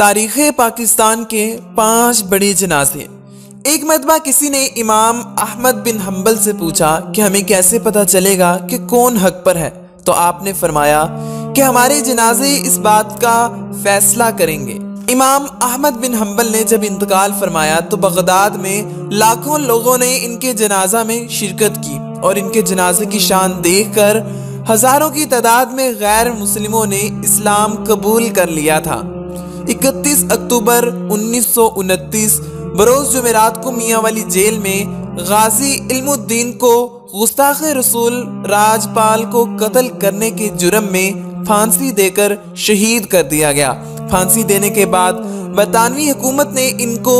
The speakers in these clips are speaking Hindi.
तारीख़ पाकिस्तान के पाँच बड़े जनाजे। एक मरतबा किसी ने इमाम अहमद बिन हम्बल से पूछा कि हमें कैसे पता चलेगा कि कौन हक पर है तो आपने फरमाया कि हमारे जनाजे इस बात का फैसला करेंगे। इमाम अहमद बिन हम्बल ने जब इंतकाल फरमाया तो बगदाद में लाखों लोगों ने इनके जनाजा में शिरकत की और इनके जनाजे की शान देखकर हज़ारों की तादाद में गैर मुस्लिमों ने इस्लाम कबूल कर लिया था। 31 अक्टूबर उन्नीस बरोज जमेरात को मियाँ वाली जेल में गाजी इल्मुद्दीन को गुस्ताख रसूल राजपाल को कत्ल करने के जुर्म में फांसी देकर शहीद कर दिया गया। फांसी देने के बाद बरतानवी हुकूमत ने इनको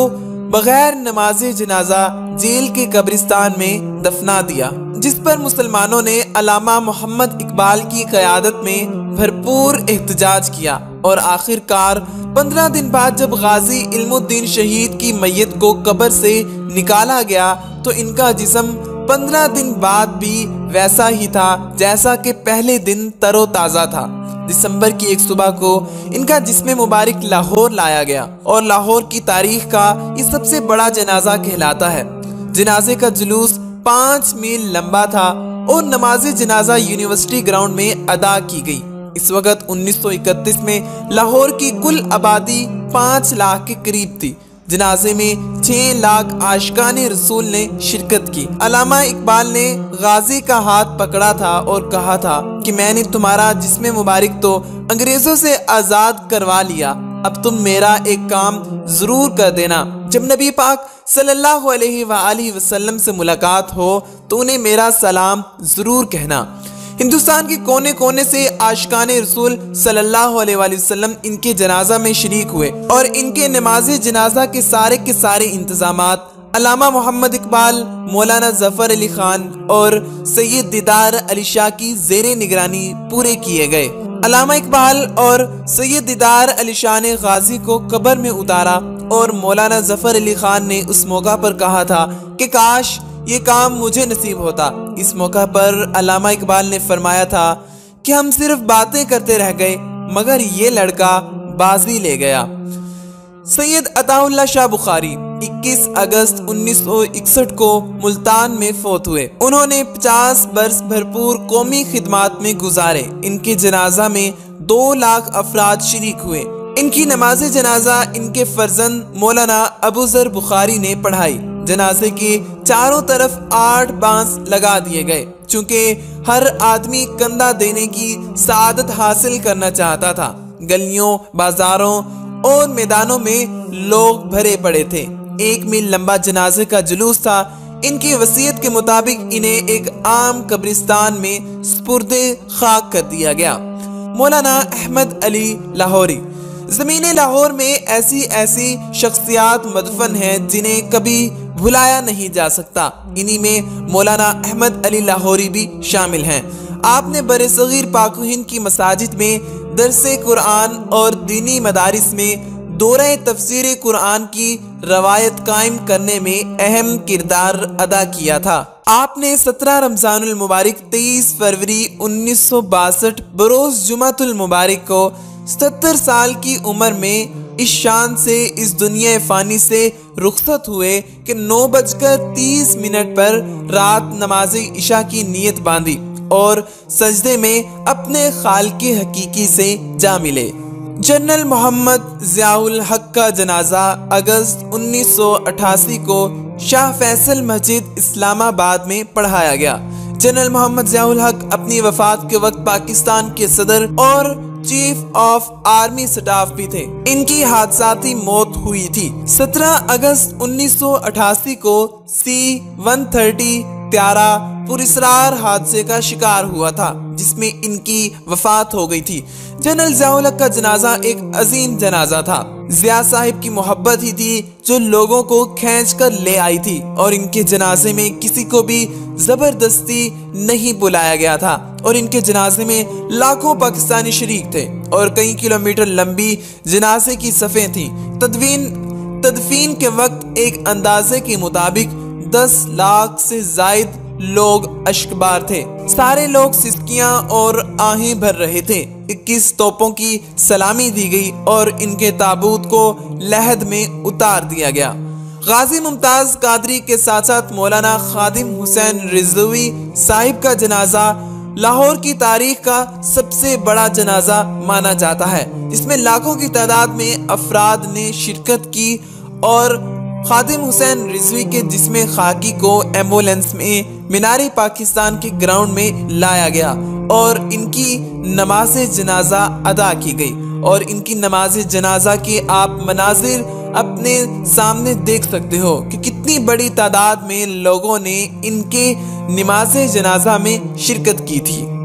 बगैर नमाज़ जनाजा जेल के कब्रिस्तान में दफना दिया, जिस पर मुसलमानों ने अलामा मोहम्मद इकबाल की क़यादत में भरपूर एहतजाज किया और आखिरकार पंद्रह दिन बाद जब गाजी इल्मुद्दीन शहीद की मैयत को कब्र से निकाला गया तो इनका जिसम पंद्रह दिन बाद भी वैसा ही था जैसा कि पहले दिन तरोताज़ा था। दिसंबर की एक सुबह को इनका जिसम मुबारक लाहौर लाया गया और लाहौर की तारीख का ये सबसे बड़ा जनाजा कहलाता है। जनाजे का जुलूस पाँच मील लंबा था और नमाज़ जनाजा यूनिवर्सिटी ग्राउंड में अदा की गई। इस वक्त 1931 में लाहौर की कुल आबादी पाँच लाख के करीब थी। जनाजे में छह लाख आशकान रसूल ने शिरकत की। अलामा इकबाल ने गाजी का हाथ पकड़ा था और कहा था कि मैंने तुम्हारा जिसमें मुबारक तो अंग्रेज़ों से आज़ाद करवा लिया। अब तुम मेरा एक काम ज़रूर कर देना। जब नबी पाक सल्लल्लाहु अलैहि वसल्लम से मुलाकात हो तो उन्हें मेरा सलाम ज़रूर कहना। हिंदुस्तान के कोने कोने से आशकान रसूल सल्लल्लाहु अलैहि वसल्लम इनके जनाजा में शरीक हुए और इनके नमाज़ जनाजा के सारे के सारे इंतज़ाम अलामा मोहम्मद इकबाल, मौलाना ज़फ़र अली खान और सैयद दीदार अली शाह की जेर निगरानी पूरे किए गए। अलामा इकबाल और सैयद दीदार अली शाह ने गाजी को कब्र में उतारा और मौलाना ज़फ़र अली खान ने उस मौका पर कहा था कि काश ये काम मुझे नसीब होता। इस मौका पर अलामा इकबाल ने फरमाया था कि हम सिर्फ़ बातें करते रह गए, मगर ये लड़का बाजी ले गया। सैयद अताउल्ला शाह बुखारी 21 अगस्त 1961 को मुल्तान में फोत हुए। उन्होंने 50 बरस भरपूर कौमी खिदमात में गुजारे। इनके जनाजा में दो लाख अफराद शरीक हुए। इनकी नमाज़ जनाजा इनके फर्जन मौलाना अबूजर बुखारी ने पढ़ाई। जनाजे के चारों तरफ़ आठ बाँस लगा दिए गए, चूँकि हर आदमी कंधा देने की सादत हासिल करना चाहता था। गलियों, बाजारों और मैदानों में लोग भरे पड़े थे। एक मील लंबा जनाजे का जुलूस था। इनकी वसीयत के मुताबिक इन्हें एक आम कब्रिस्तान में स्पुर्दे खाक कर दिया गया। मौलाना अहमद अली लाहौरी, ज़मीन लाहौर में ऐसी ऐसी शख्सियात मदफन हैं जिन्हें कभी भुलाया नहीं जा सकता। इन्हीं में मौलाना अहमद अली लाहौरी भी शामिल हैं। आपने बर सग़ीर पाकुहिन की मसाजिद में दरस कुरान और दीनी मदारिस में दौरे तफसीर कुरान की रवायत कायम करने में अहम किरदार अदा किया था। आपने 17 रमज़ान मुबारक 23 फरवरी उन्नीस सौ बासठ बरोज जुमातुल मुबारक को सत्तर साल की उम्र में इस शान से, इस दुनिया फ़ानी से रुखसत हुए कि नौ बजकर तीस मिनट पर रात नमाज़ ईशा की नीयत बांधी। और सजदे में अपने खाल के हकीकी से जा मिले। जनरल मोहम्मद जियाउल हक का जनाजा अगस्त 1988 को शाह फैसल मस्जिद इस्लामाबाद में पढ़ाया गया। जनरल मोहम्मद जियाउल हक अपनी वफात के वक्त पाकिस्तान के सदर और चीफ ऑफ़ आर्मी स्टाफ भी थे। इनकी हादसाती मौत हुई थी। 17 अगस्त 1988 को सी 130 त्यारा पुरस्कार हादसे का शिकार हुआ था, जिसमें इनकी वफात हो गई थी। जनरल जियाउल का जनाजा एक अजीम जनाजा था। जिया साहिब की मोहब्बत ही थी जो लोगों को खींच कर ले आई थी और इनके जनाजे में किसी को भी ज़बरदस्ती नहीं बुलाया गया था और इनके जनाजे में लाखों पाकिस्तानी शरीक थे और कई किलोमीटर लंबी जनाजे की सफ़े थी। तदवीन तदफीन के वक्त एक अंदाजे के मुताबिक 10 लाख से जायद लोग अश्कबार थे। सारे लोग सिस्कियाँ और आहें भर रहे थे। इक्कीस तोपों की सलामी दी गई और इनके ताबूत को लहद में उतार दिया गया। गाजी मुमताज़ कादरी के साथ साथ मौलाना खादिम हुसैन रिजवी साहिब का जनाजा लाहौर की तारीख का सबसे बड़ा जनाजा माना जाता है। इसमें लाखों की तादाद में अफराद ने शिरकत की और खादिम हुसैन रिजवी के जिसमें खाकी को एंबुलेंस में मीनारी पाकिस्तान के ग्राउंड में लाया गया और इनकी नमाज़ जनाजा अदा की गई और इनकी नमाज़ जनाजा के आप मनाजिर अपने सामने देख सकते हो कि कितनी बड़ी तादाद में लोगों ने इनके नमाज़ जनाजा में शिरकत की थी।